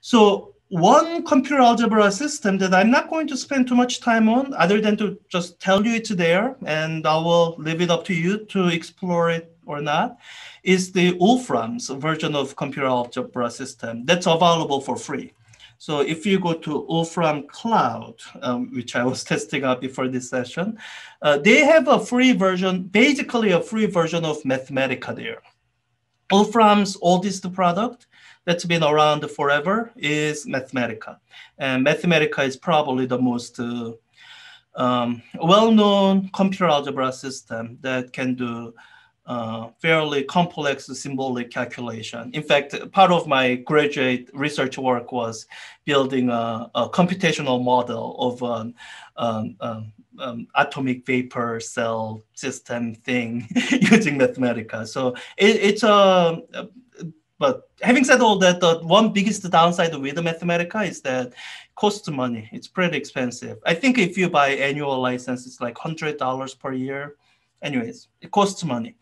So one computer algebra system that I'm not going to spend too much time on, other than to just tell you it's there, and I will leave it up to you to explore it or not, is the Wolfram's version of computer algebra system that's available for free. So if you go to Wolfram Cloud, um, which I was testing out before this session, uh, they have a free version, basically a free version of Mathematica there. Wolfram's oldest product that's been around forever is Mathematica. And Mathematica is probably the most uh, um, well-known computer algebra system that can do uh, fairly complex symbolic calculation. In fact, part of my graduate research work was building a, a computational model of an um, um, um, atomic vapor cell system thing using Mathematica. So it, it's a, but having said all that, the one biggest downside with Mathematica is that costs money. It's pretty expensive. I think if you buy annual license, it's like $100 per year anyways, it costs money.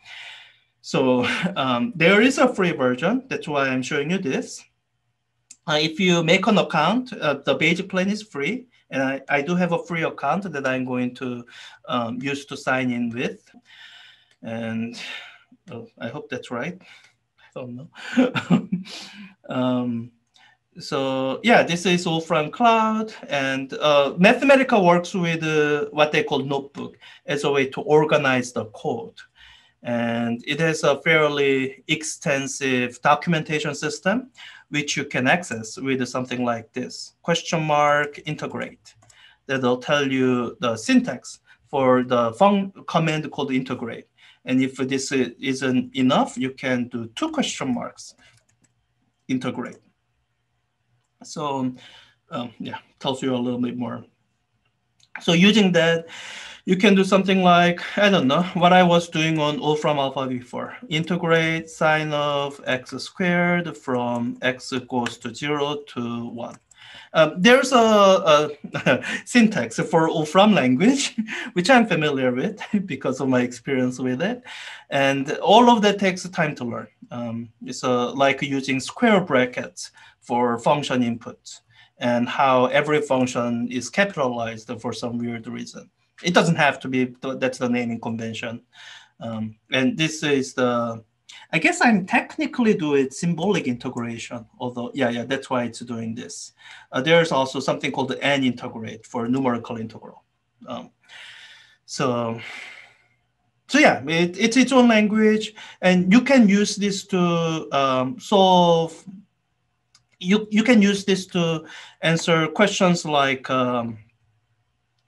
So um, there is a free version. That's why I'm showing you this. Uh, if you make an account, uh, the basic plan is free. And I, I do have a free account that I'm going to um, use to sign in with. And oh, I hope that's right. Don't know. um, so yeah, this is all from Cloud, and uh, Mathematica works with uh, what they call notebook as a way to organize the code. And it has a fairly extensive documentation system, which you can access with something like this, question mark integrate. That'll tell you the syntax for the fun command called integrate. And if this isn't enough, you can do two question marks, integrate. So um, yeah, tells you a little bit more. So using that, you can do something like, I don't know, what I was doing on Wolfram Alpha before. Integrate sine of x squared from x goes to 0 to 1. Um, there's a, a syntax for Wolfram language, which I'm familiar with because of my experience with it. And all of that takes time to learn. Um, it's uh, like using square brackets for function input and how every function is capitalized for some weird reason. It doesn't have to be, that's the naming convention. Um, and this is the, I guess I'm technically doing symbolic integration, although, yeah, yeah, that's why it's doing this. Uh, there's also something called the N integrate for numerical integral. Um, so, so yeah, it, it's its own language, and you can use this to um, solve you, you can use this to answer questions like um,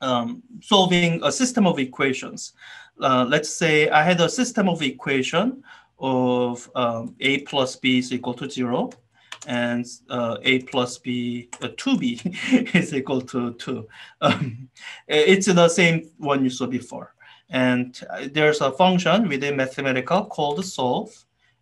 um, solving a system of equations. Uh, let's say I had a system of equation of um, a plus b is equal to zero and uh, a plus b, uh, 2b is equal to 2. Um, it's the same one you saw before. And uh, there's a function within Mathematica called solve,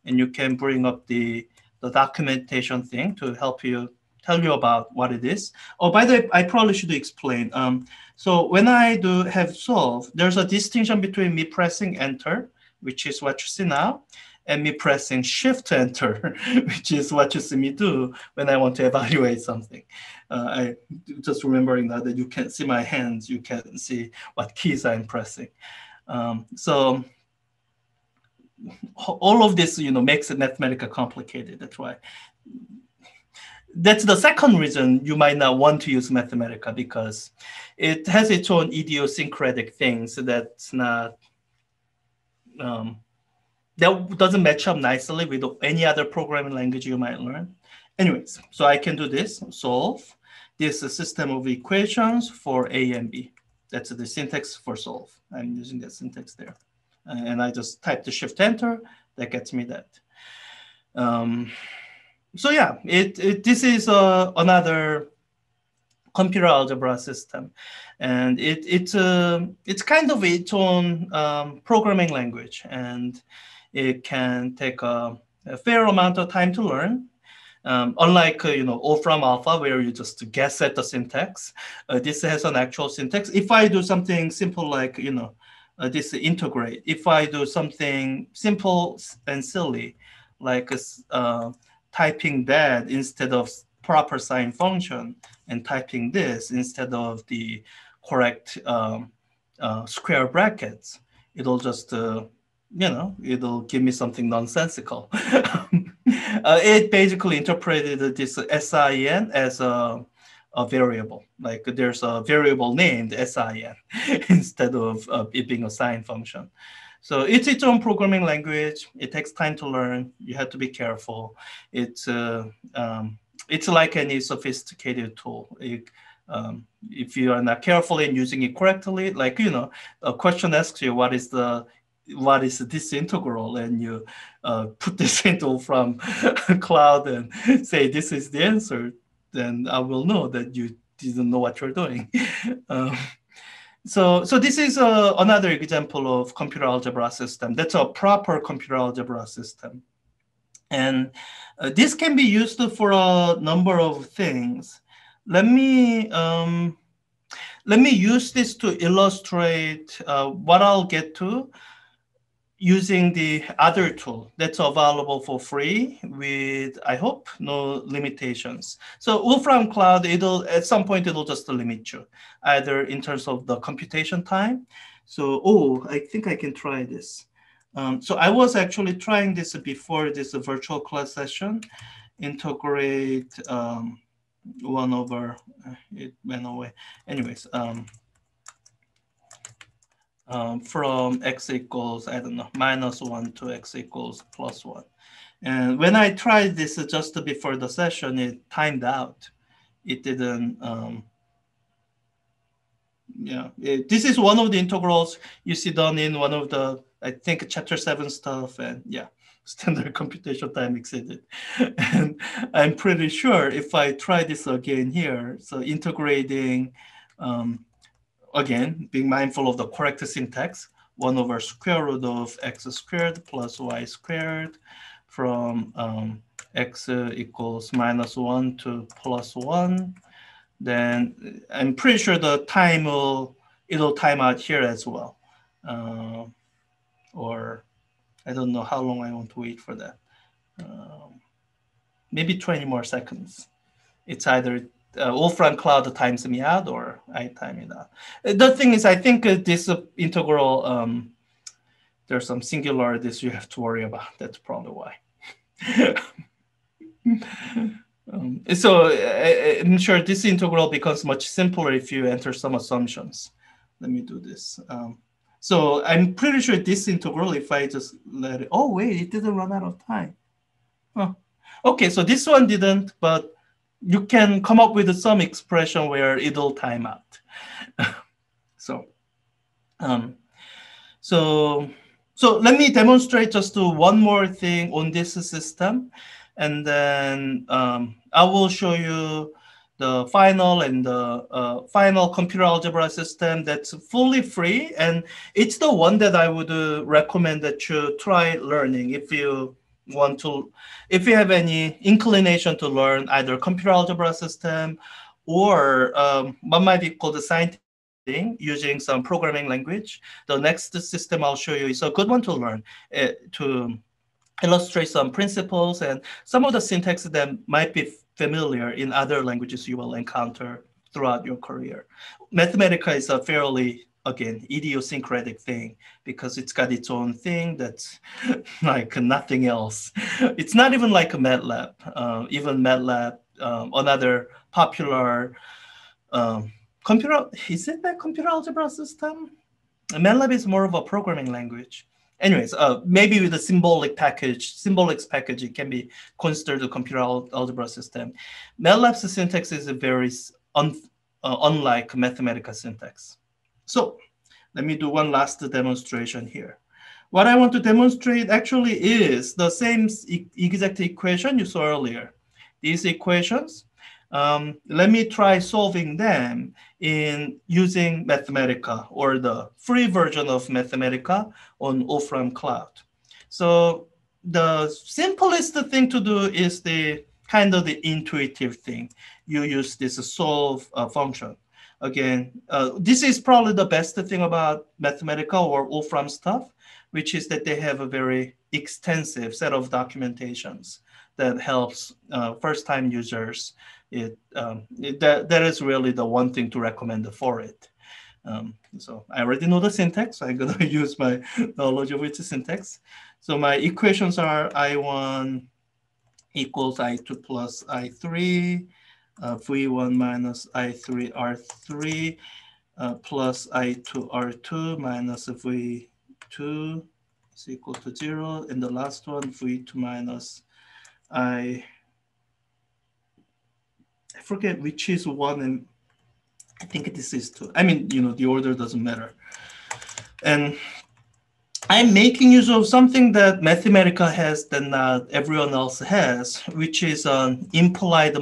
and you can bring up the the documentation thing to help you tell you about what it is. Oh, by the way, I probably should explain. Um, so when I do have solve, there's a distinction between me pressing enter, which is what you see now, and me pressing shift enter, which is what you see me do when I want to evaluate something. Uh, I just remembering that, that you can see my hands, you can see what keys I'm pressing. Um, so all of this, you know, makes it Mathematica complicated. That's why. That's the second reason you might not want to use Mathematica because it has its own idiosyncratic things that's not um, that doesn't match up nicely with any other programming language you might learn. Anyways, so I can do this, solve this system of equations for A and B. That's the syntax for solve. I'm using that syntax there and I just type the shift enter, that gets me that. Um, so yeah, it, it this is uh, another computer algebra system, and it it's uh, it's kind of its own um, programming language, and it can take a, a fair amount of time to learn. Um, unlike uh, you know Wolfram Alpha, where you just guess at the syntax, uh, this has an actual syntax. If I do something simple like you know uh, this integrate. If I do something simple and silly, like uh, typing that instead of proper sine function and typing this instead of the correct um, uh, square brackets, it'll just, uh, you know, it'll give me something nonsensical. uh, it basically interpreted this SIN as a, a variable, like there's a variable named SIN instead of uh, it being a sine function. So it's its own programming language. It takes time to learn. You have to be careful. It's uh, um, it's like any sophisticated tool. It, um, if you are not careful in using it correctly, like you know, a question asks you what is the what is this integral, and you uh, put this into Wolfram cloud and say this is the answer, then I will know that you didn't know what you're doing. um, so, so this is uh, another example of computer algebra system. That's a proper computer algebra system. And uh, this can be used for a number of things. Let me um, let me use this to illustrate uh, what I'll get to using the other tool that's available for free with, I hope, no limitations. So Wolfram Cloud, it'll at some point it'll just limit you, either in terms of the computation time. So, oh, I think I can try this. Um, so I was actually trying this before this virtual class session, integrate um, one over, it went away. Anyways, um, um, from x equals, I don't know, minus one to x equals plus one. And when I tried this just before the session, it timed out. It didn't, um, yeah. It, this is one of the integrals you see done in one of the, I think, chapter seven stuff. And yeah, standard computation time exceeded. and I'm pretty sure if I try this again here, so integrating um, again, being mindful of the correct syntax, 1 over square root of x squared plus y squared from um, x equals minus 1 to plus 1. Then I'm pretty sure the time will, it'll time out here as well. Uh, or I don't know how long I want to wait for that. Um, maybe 20 more seconds. It's either uh, Wolfram Cloud times me out or I time it out. Uh, the thing is, I think uh, this uh, integral, um, there's some singularities you have to worry about. That's probably why. um, so I, am sure this integral becomes much simpler if you enter some assumptions. Let me do this. Um, so I'm pretty sure this integral, if I just let it, oh wait, it didn't run out of time. Oh. Okay, so this one didn't, but you can come up with some expression where it'll time out. so, um, so, so let me demonstrate just to one more thing on this system, and then um, I will show you the final and the uh, final computer algebra system that's fully free, and it's the one that I would uh, recommend that you try learning if you want to, if you have any inclination to learn either computer algebra system or um, what might be called the scientific using some programming language, the next system I'll show you is a good one to learn uh, to illustrate some principles and some of the syntax that might be familiar in other languages you will encounter throughout your career. Mathematica is a fairly again idiosyncratic thing because it's got its own thing that's like nothing else. It's not even like a matlab uh, even matlab um, another popular um, computer is it that computer algebra system? Matlab is more of a programming language. Anyways uh, maybe with a symbolic package symbolics package it can be considered a computer al algebra system. Matlab's syntax is a very un uh, unlike Mathematica syntax so let me do one last demonstration here. What I want to demonstrate actually is the same exact equation you saw earlier. These equations, um, let me try solving them in using Mathematica or the free version of Mathematica on Wolfram Cloud. So the simplest thing to do is the kind of the intuitive thing. You use this solve uh, function again, uh, this is probably the best thing about Mathematica or Wolfram stuff, which is that they have a very extensive set of documentations that helps uh, first-time users. It, um, it, that, that is really the one thing to recommend for it. Um, so I already know the syntax. So I'm gonna use my knowledge of its syntax. So my equations are I1 equals I2 plus I3, uh, V1 minus I3 R3 uh, plus I2 R2 minus V2 is equal to zero. And the last one, V2 minus I, I forget which is one and I think this is two. I mean, you know, the order doesn't matter. And I'm making use of something that Mathematica has that not everyone else has, which is an implied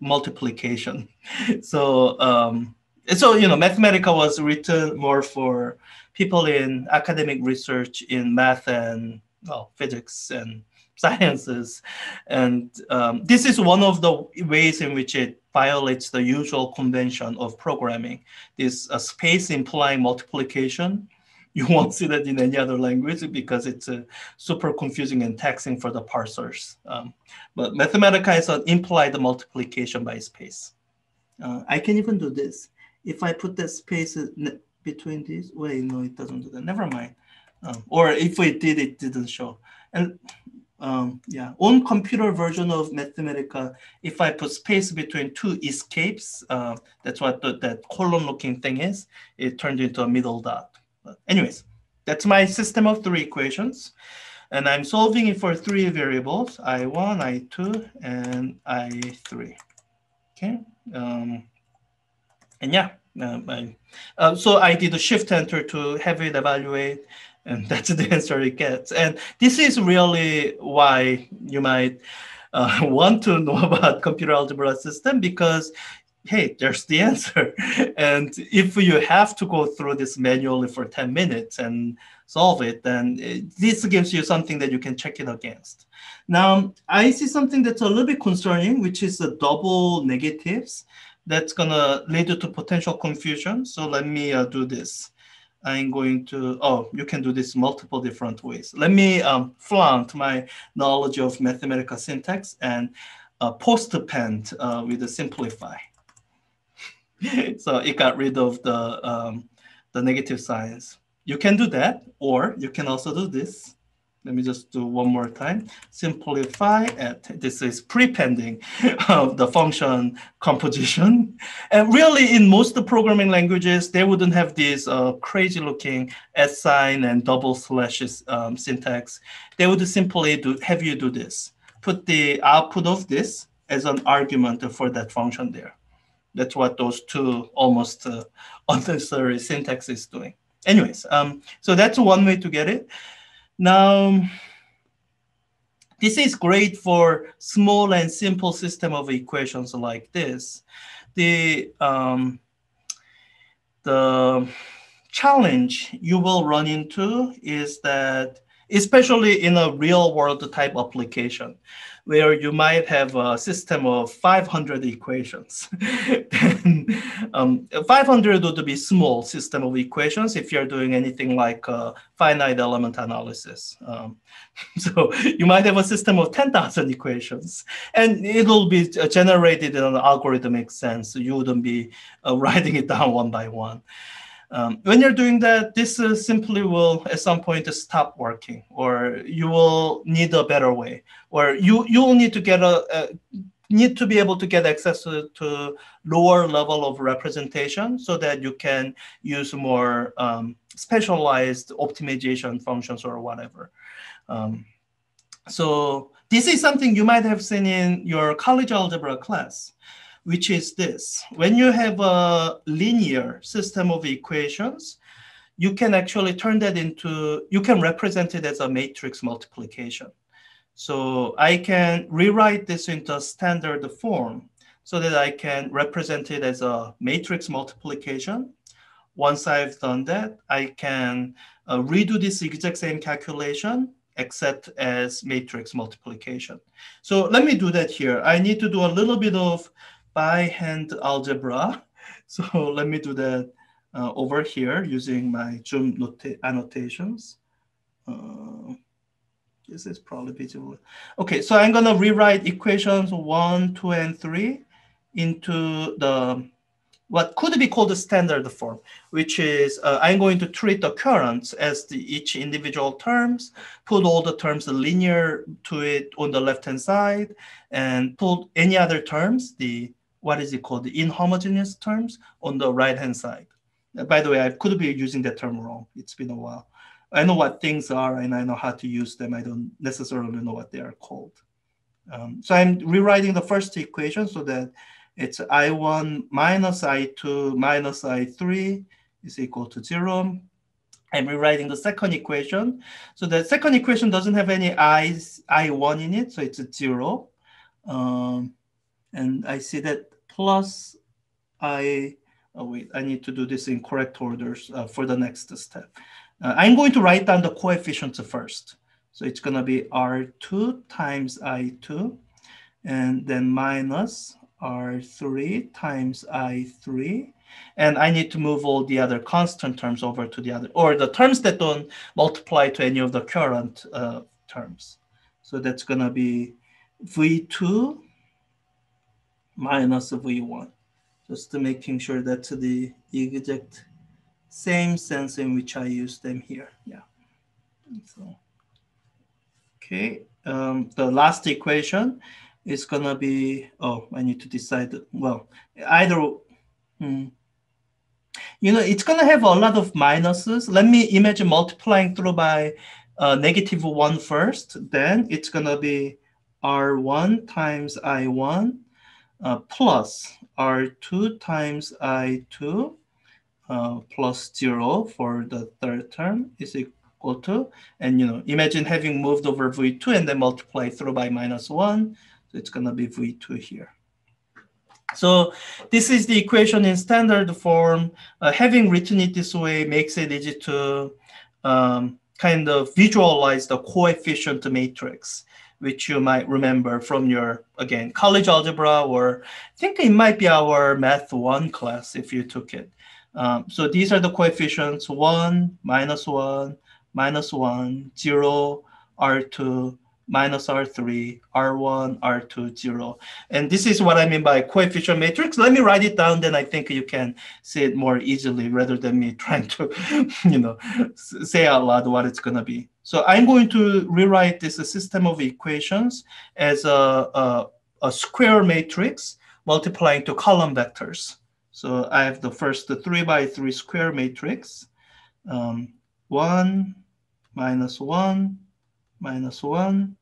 multiplication. So, um, so you know, Mathematica was written more for people in academic research in math and well, physics and sciences. And um, this is one of the ways in which it violates the usual convention of programming. This uh, space implying multiplication. You won't see that in any other language because it's uh, super confusing and taxing for the parsers. Um, but Mathematica is an implied multiplication by space. Uh, I can even do this. If I put that space between these, wait, no, it doesn't do that. Never mind. Um, or if it did, it didn't show. And um, yeah, on computer version of Mathematica, if I put space between two escapes, uh, that's what the, that colon looking thing is, it turned into a middle dot. Anyways, that's my system of three equations. And I'm solving it for three variables, I1, I2, and I3. Okay. Um, and yeah, uh, I, uh, so I did a shift enter to have it evaluate and that's the answer it gets. And this is really why you might uh, want to know about computer algebra system because hey, there's the answer. and if you have to go through this manually for 10 minutes and solve it, then it, this gives you something that you can check it against. Now, I see something that's a little bit concerning, which is the double negatives. That's gonna lead to potential confusion. So let me uh, do this. I'm going to, oh, you can do this multiple different ways. Let me um, flaunt my knowledge of Mathematica syntax and uh, post-append uh, with the simplify. so it got rid of the, um, the negative signs. You can do that, or you can also do this. Let me just do one more time. Simplify it. This is prepending of the function composition. And really in most programming languages, they wouldn't have this uh, crazy looking S sign and double slashes um, syntax. They would simply do, have you do this. Put the output of this as an argument for that function there. That's what those two almost uh, unnecessary syntax is doing. Anyways, um, so that's one way to get it. Now, this is great for small and simple system of equations like this. The, um, the challenge you will run into is that, especially in a real world type application, where you might have a system of 500 equations. um, 500 would be small system of equations if you're doing anything like uh, finite element analysis. Um, so you might have a system of 10,000 equations and it'll be generated in an algorithmic sense. You wouldn't be uh, writing it down one by one. Um, when you're doing that, this uh, simply will at some point stop working, or you will need a better way, or you you will need to get a, a need to be able to get access to, to, lower level of representation so that you can use more um, specialized optimization functions or whatever. Um, so this is something you might have seen in your college algebra class which is this. When you have a linear system of equations, you can actually turn that into, you can represent it as a matrix multiplication. So I can rewrite this into a standard form so that I can represent it as a matrix multiplication. Once I've done that, I can uh, redo this exact same calculation except as matrix multiplication. So let me do that here. I need to do a little bit of by hand algebra. So let me do that uh, over here using my Zoom annotations. Uh, this is probably visible. Okay, so I'm gonna rewrite equations one, two, and three into the what could be called the standard form, which is uh, I'm going to treat the currents as the each individual terms, put all the terms linear to it on the left-hand side, and put any other terms, the what is it called, the inhomogeneous terms on the right-hand side. Uh, by the way, I could be using that term wrong. It's been a while. I know what things are and I know how to use them. I don't necessarily know what they are called. Um, so I'm rewriting the first equation so that it's I1 minus I2 minus I3 is equal to zero. I'm rewriting the second equation. So the second equation doesn't have any i's, I1 in it, so it's zero. Um, and I see that plus I, oh wait, I need to do this in correct orders uh, for the next step. Uh, I'm going to write down the coefficients first. So it's gonna be R2 times I2, and then minus R3 times I3. And I need to move all the other constant terms over to the other, or the terms that don't multiply to any of the current uh, terms. So that's going to be V2 minus V1, just to making sure that's the exact same sense in which I use them here. Yeah. So, okay. Um, the last equation is gonna be, oh, I need to decide, well, either, hmm, you know, it's gonna have a lot of minuses. Let me imagine multiplying through by uh, negative one first, then it's gonna be R1 times I1 uh, plus R2 times I2 uh, plus zero for the third term is equal to, and you know, imagine having moved over V2 and then multiply through by minus one, so it's going to be V2 here. So this is the equation in standard form. Uh, having written it this way makes it easy to um, kind of visualize the coefficient matrix, which you might remember from your, again, college algebra, or I think it might be our math one class if you took it. Um, so these are the coefficients, one, minus one, minus one, zero, R2, minus R3, R1, R2, 0. And this is what I mean by coefficient matrix. Let me write it down, then I think you can see it more easily rather than me trying to, you know, say out loud what it's going to be. So I'm going to rewrite this system of equations as a, a, a square matrix multiplying to column vectors. So I have the first the three by three square matrix, um, one minus one minus one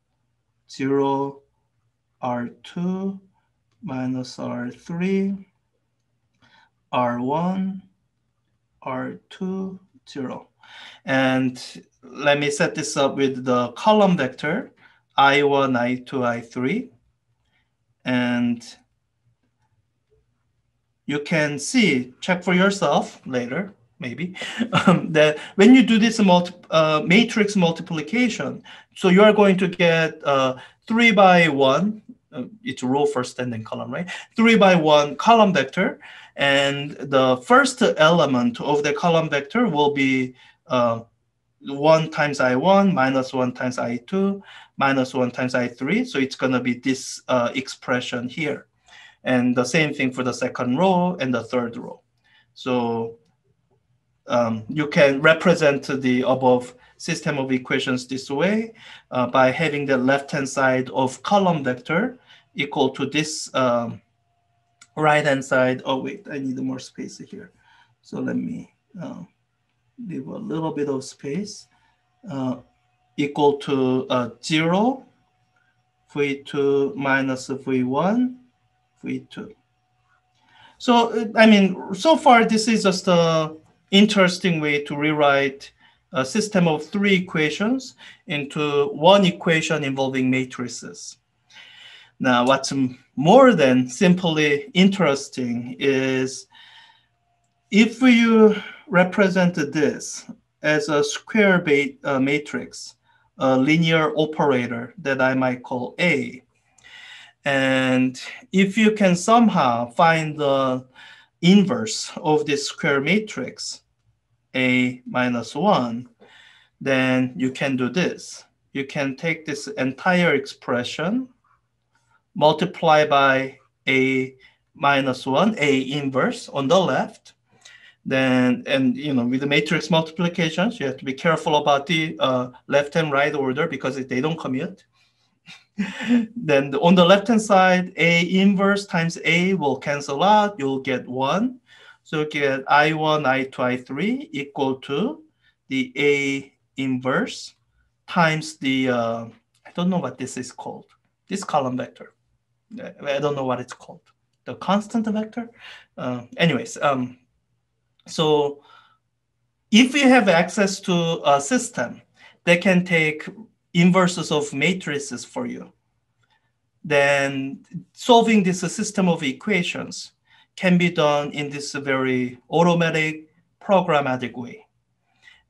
0, R2 minus R3, R1, R2, 0. And let me set this up with the column vector, I1, I2, I3. And you can see, check for yourself later, maybe, um, that when you do this multi uh, matrix multiplication, so you are going to get uh, three by one, uh, it's row first and then column, right? Three by one column vector. And the first element of the column vector will be uh, 1 times I1 minus 1 times I2 minus 1 times I3. So it's going to be this uh, expression here. And the same thing for the second row and the third row. So um, you can represent the above system of equations this way uh, by having the left-hand side of column vector equal to this um, right-hand side. Oh, wait, I need more space here. So let me uh, leave a little bit of space uh, equal to uh, 0, V2 minus V1, V2. So, I mean, so far, this is just a interesting way to rewrite a system of three equations into one equation involving matrices. Now, what's more than simply interesting is if you represent this as a square uh, matrix, a linear operator that I might call A, and if you can somehow find the inverse of this square matrix, A minus 1, then you can do this. you can take this entire expression, multiply by a minus one, a inverse on the left. Then, and you know, with the matrix multiplications, you have to be careful about the uh, left and right order because they don't commute. Then on the left hand side, a inverse times a will cancel out. You'll get one. So you get I1, I2, I3 equal to the a inverse times the, uh, I don't know what this is called, this column vector. I don't know what it's called the constant vector. Uh, anyways, um, so if you have access to a system that can take inverses of matrices for you, then solving this system of equations can be done in this very automatic programmatic way.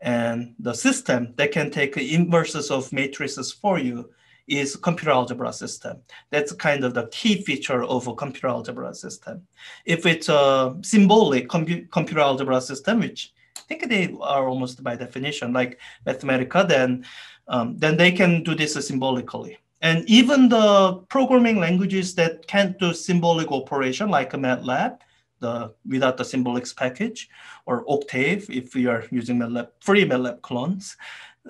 And the system that can take inverses of matrices for you is computer algebra system. That's kind of the key feature of a computer algebra system. If it's a symbolic compu computer algebra system, which I think they are almost by definition like Mathematica, then um, then they can do this symbolically. And even the programming languages that can't do symbolic operation, like MATLAB, the without the symbolics package, or Octave, if we are using MATLAB, free MATLAB clones,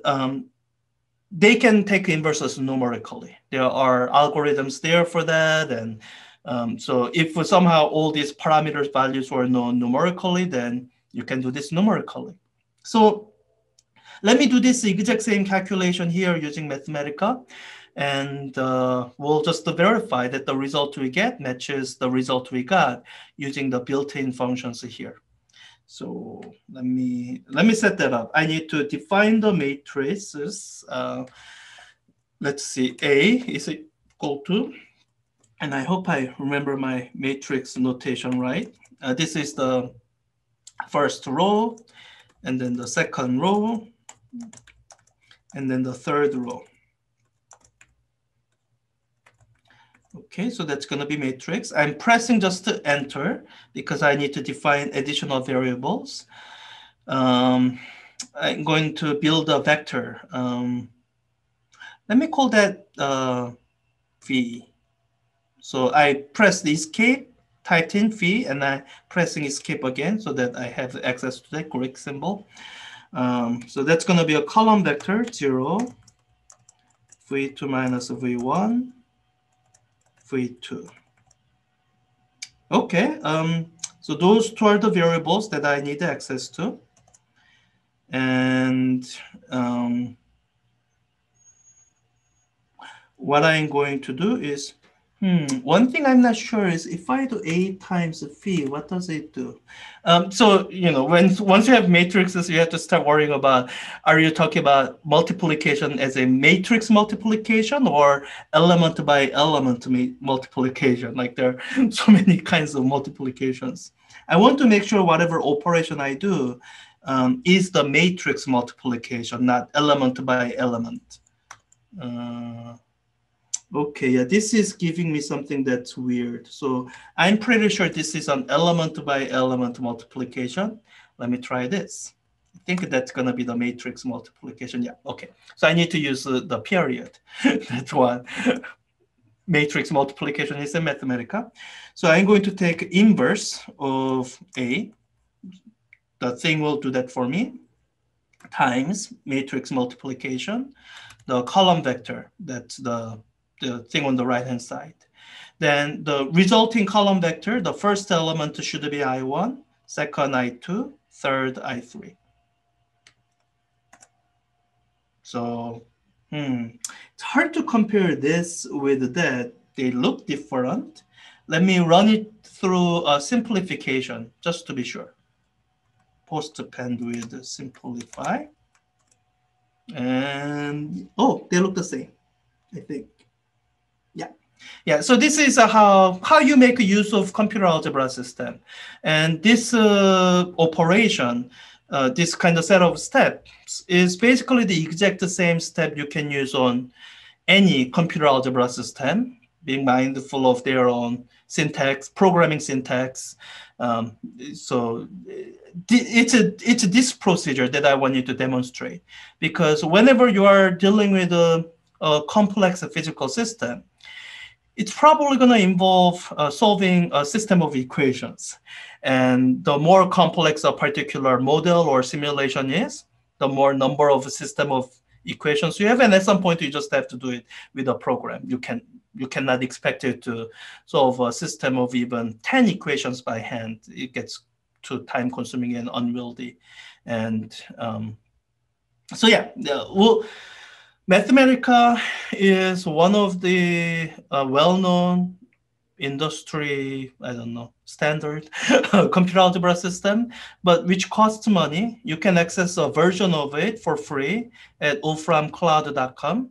um, they can take inverses numerically. There are algorithms there for that. And um, so if somehow all these parameters values were known numerically, then you can do this numerically. So let me do this exact same calculation here using Mathematica. And uh, we'll just verify that the result we get matches the result we got using the built-in functions here. So let me let me set that up. I need to define the matrices. Uh, let's see, A is equal to, and I hope I remember my matrix notation right. Uh, this is the first row, and then the second row, and then the third row. Okay, so that's going to be matrix. I'm pressing just to enter because I need to define additional variables. Um, I'm going to build a vector. Um, let me call that uh, v. So I press the escape, typed in v, and I'm pressing escape again so that I have access to that Greek symbol. Um, so that's going to be a column vector, 0, v2 minus v1, v2. Okay, um, so those two are the variables that I need access to. And um, what I'm going to do is Hmm. One thing I'm not sure is if I do a times phi, what does it do? Um, so you know, when once you have matrices, you have to start worrying about: Are you talking about multiplication as a matrix multiplication or element by element multiplication? Like there are so many kinds of multiplications. I want to make sure whatever operation I do um, is the matrix multiplication, not element by element. Uh, Okay, yeah, this is giving me something that's weird. So I'm pretty sure this is an element by element multiplication. Let me try this. I think that's gonna be the matrix multiplication. Yeah, okay. So I need to use uh, the period. that's one. matrix multiplication is in Mathematica. So I'm going to take inverse of A. The thing will do that for me times matrix multiplication, the column vector, that's the the thing on the right-hand side. Then the resulting column vector, the first element should be I1, second I2, third I3. So hmm, it's hard to compare this with that. They look different. Let me run it through a simplification just to be sure. Postpend with simplify. And oh, they look the same, I think. Yeah, so this is uh, how, how you make use of computer algebra system. And this uh, operation, uh, this kind of set of steps is basically the exact same step you can use on any computer algebra system, being mindful of their own syntax, programming syntax. Um, so it's a it's this procedure that I wanted to demonstrate because whenever you are dealing with a, a complex physical system, it's probably going to involve uh, solving a system of equations. And the more complex a particular model or simulation is, the more number of system of equations you have. And at some point, you just have to do it with a program. You can you cannot expect it to solve a system of even 10 equations by hand. It gets too time consuming and unwieldy. And um, so yeah, well, Mathematica is one of the uh, well-known industry, I don't know, standard computer algebra system, but which costs money. You can access a version of it for free at wolframcloud.com.